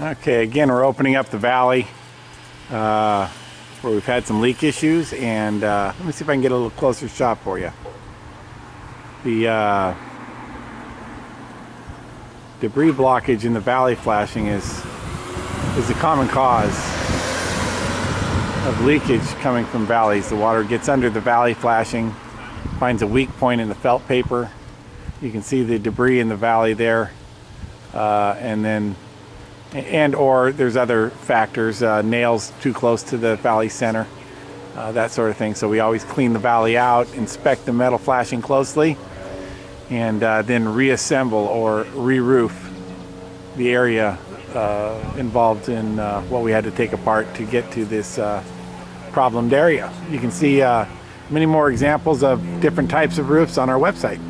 Okay, again, we're opening up the valley uh, where we've had some leak issues, and uh, let me see if I can get a little closer shot for you. The uh, debris blockage in the valley flashing is is a common cause of leakage coming from valleys. The water gets under the valley flashing, finds a weak point in the felt paper. You can see the debris in the valley there, uh, and then and or there's other factors, uh, nails too close to the valley center, uh, that sort of thing. So we always clean the valley out, inspect the metal flashing closely, and uh, then reassemble or re-roof the area uh, involved in uh, what we had to take apart to get to this uh, problemed area. You can see many more examples of different types of roofs on our website.